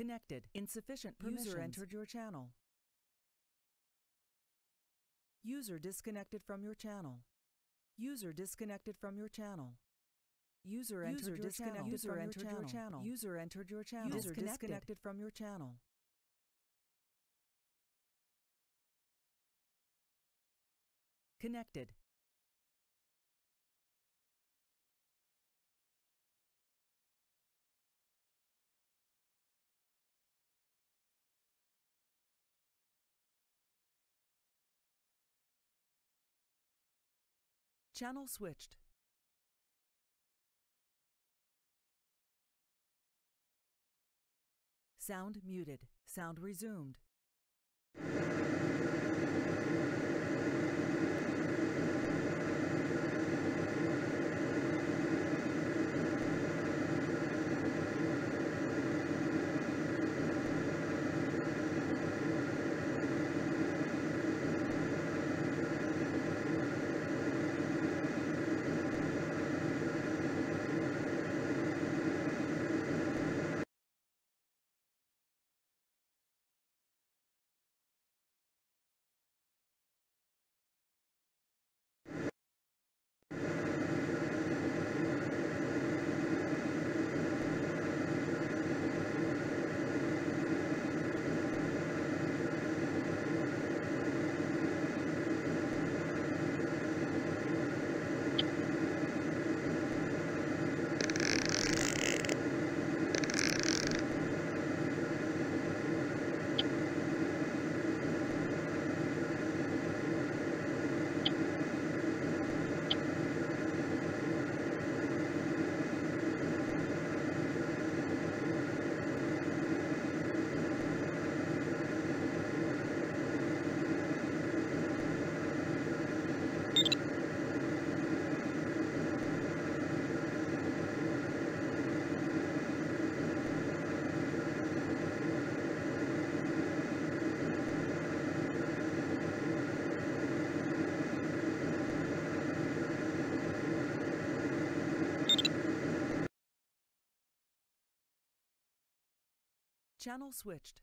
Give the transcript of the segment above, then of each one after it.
Connected. Insufficient permissions. User entered your channel. User disconnected from your channel. User disconnected from your channel. User entered User your channel. User entered your channel. User entered your channel. User disconnected from your channel. Connected. Channel switched. Sound muted. Sound resumed. Channel switched.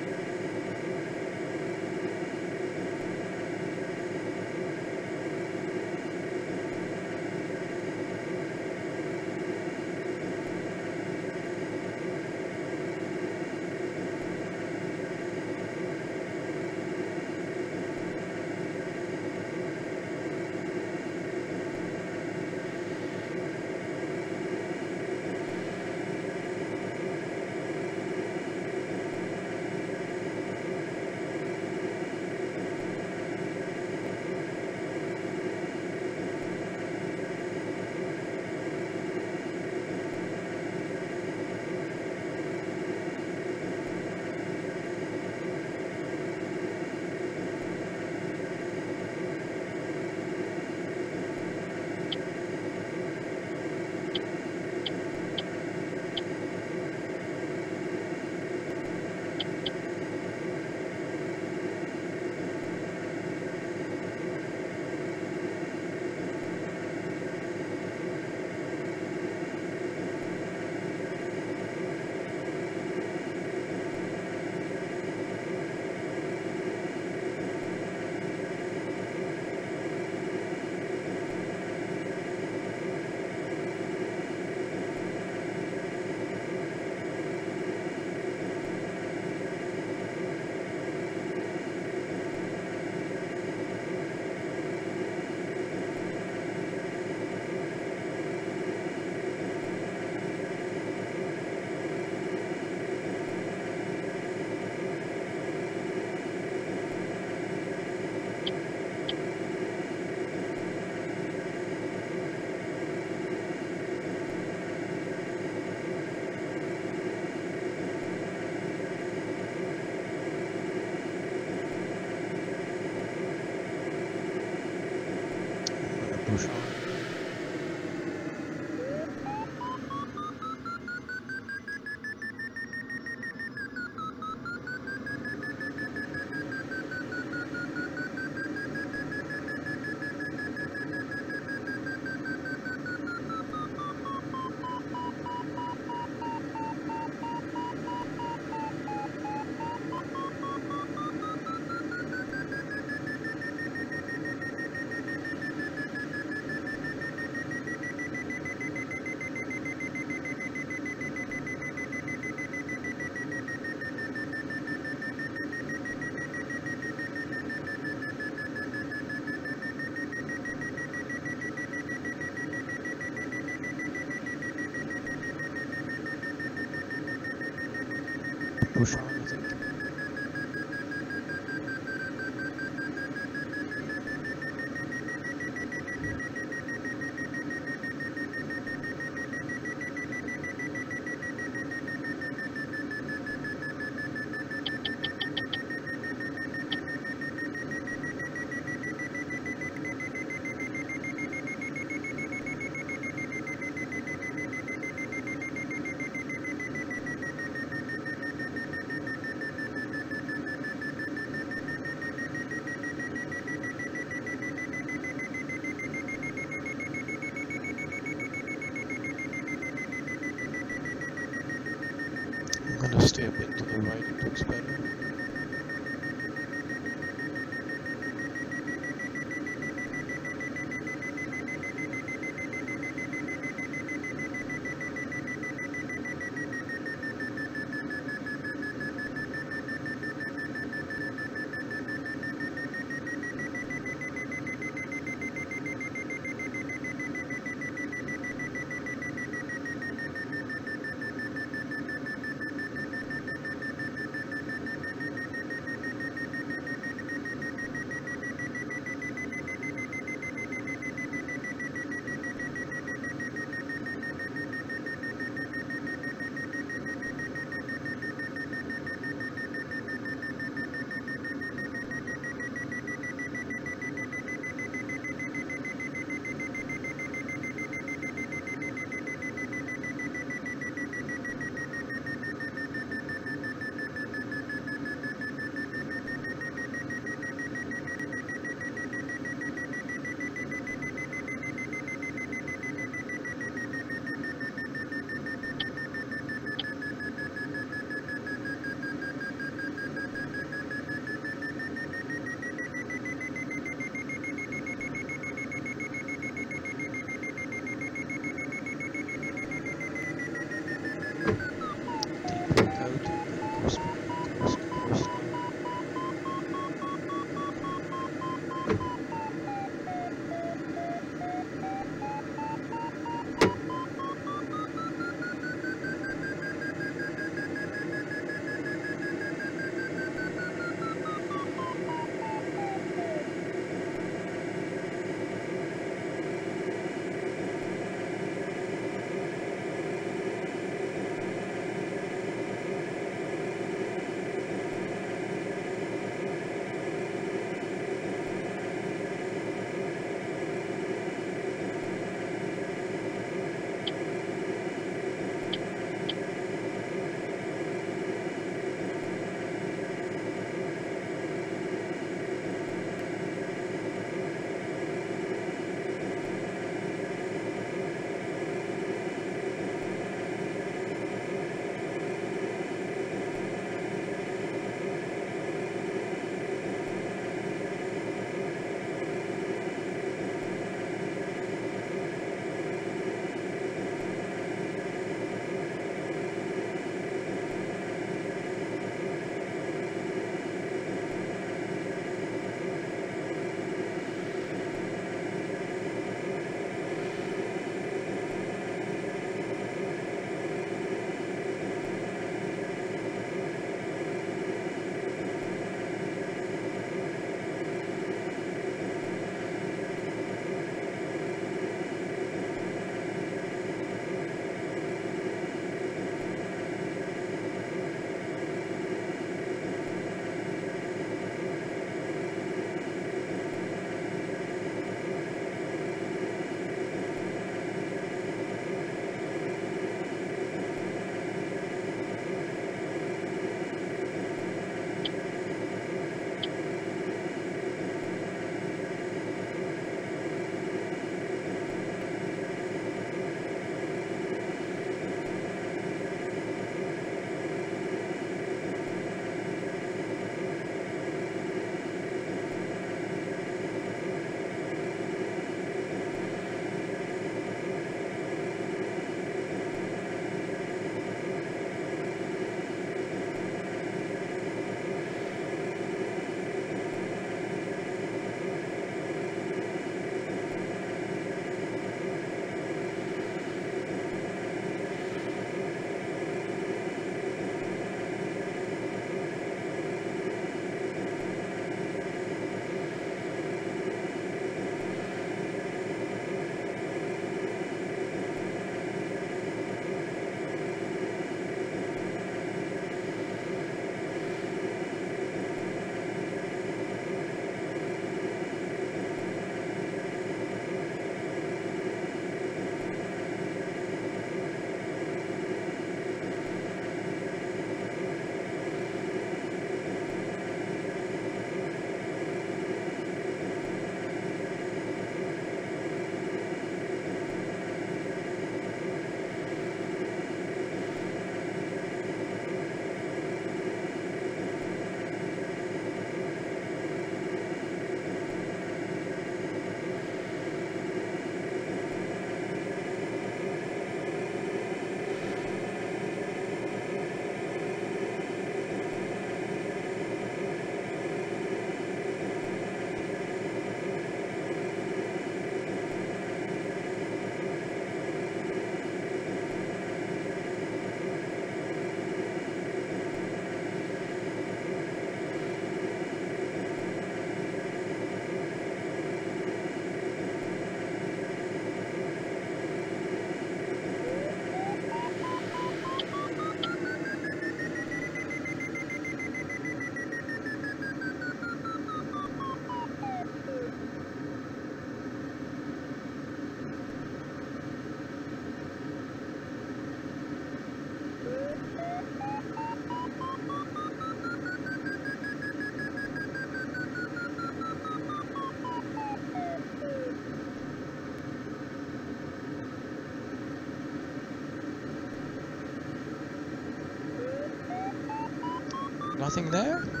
Nothing there?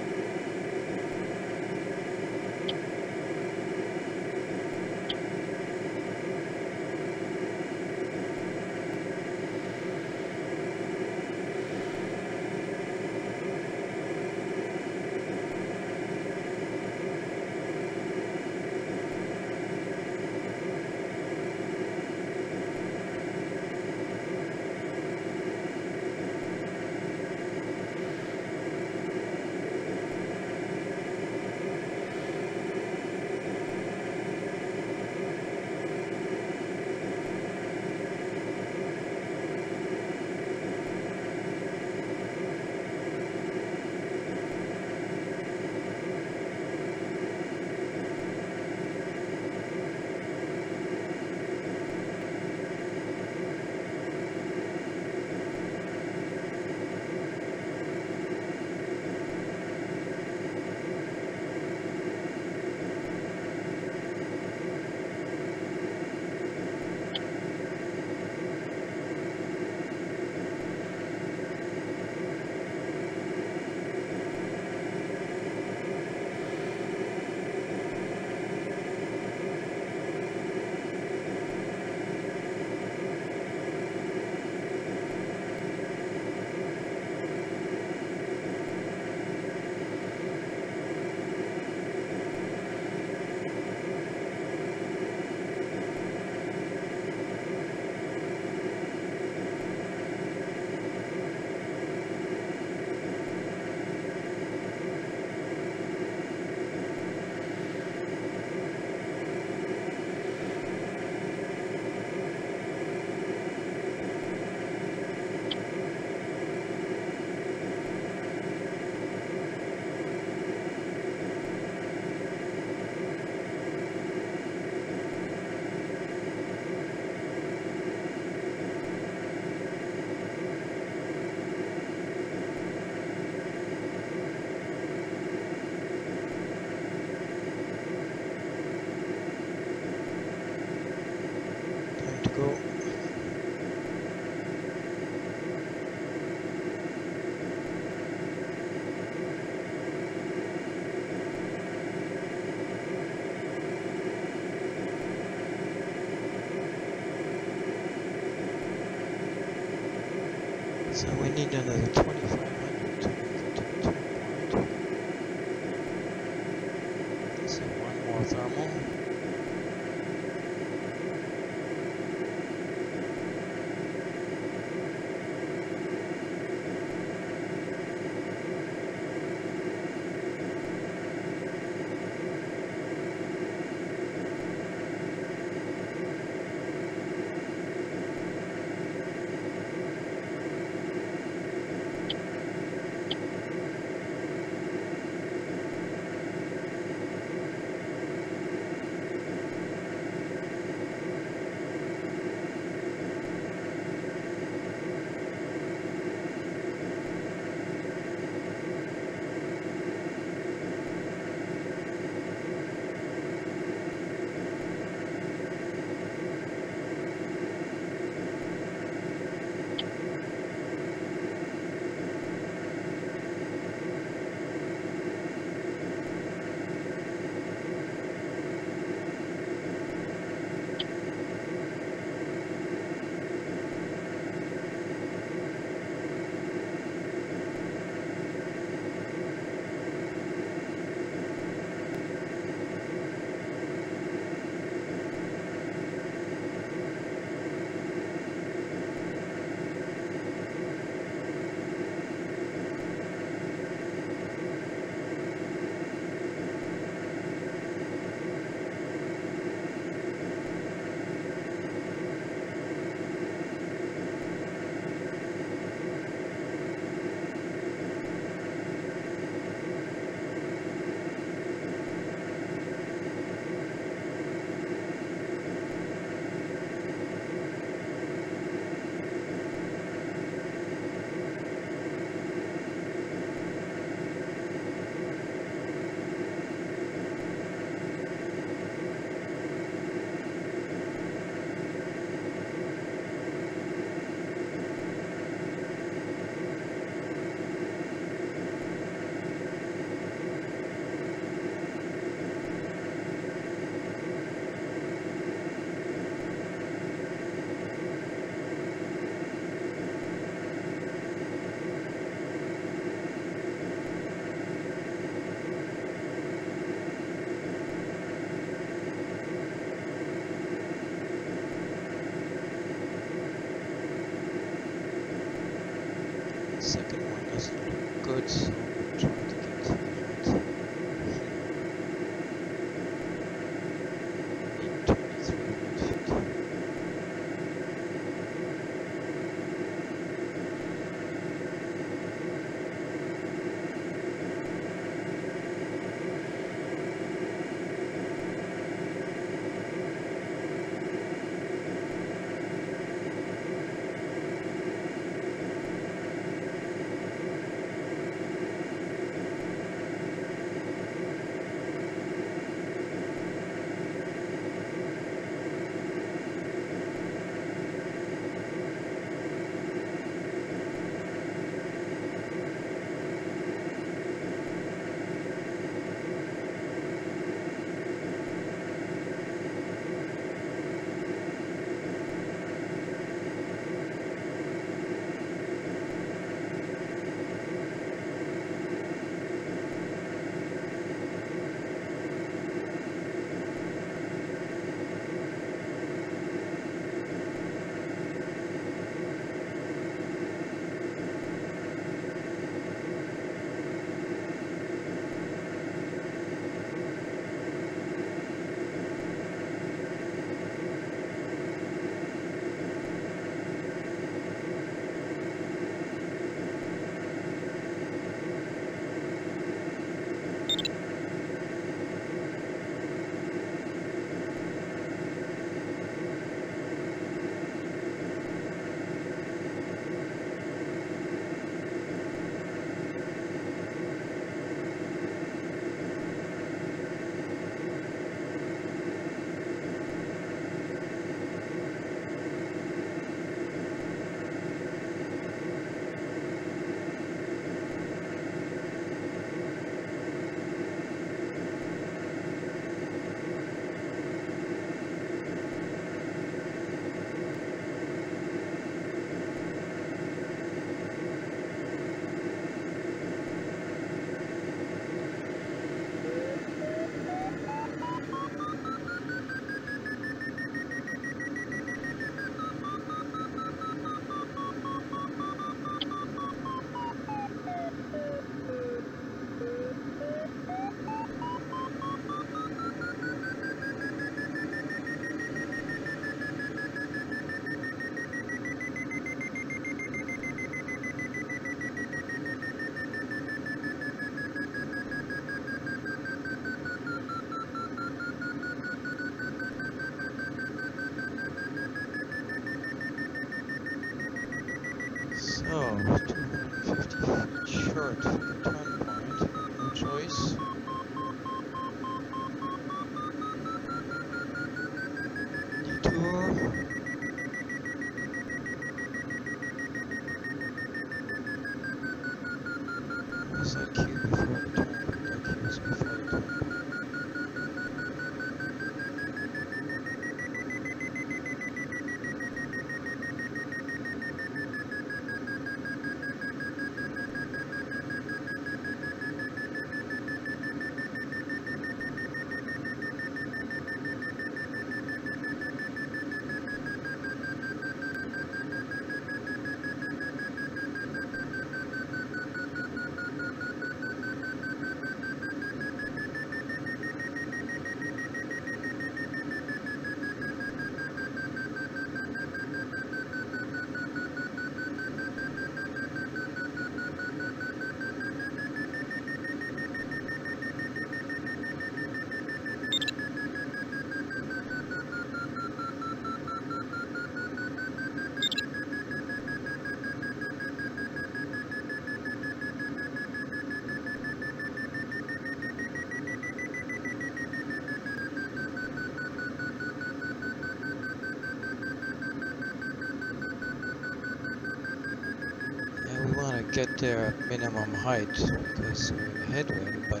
Get there at minimum height because in headwind, but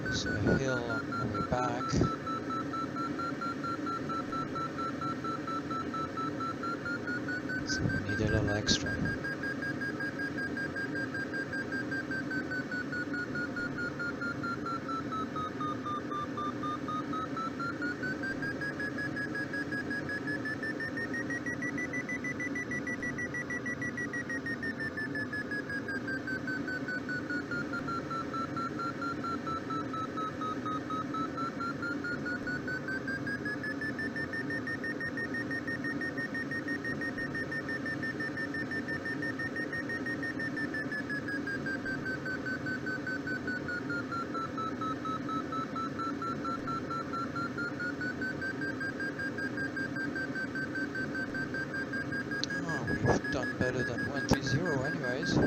there's a hill on the way back. So we need a little extra. We've done better than 130 anyways.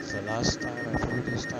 Thought about that the last time I flew this task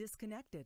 Disconnected.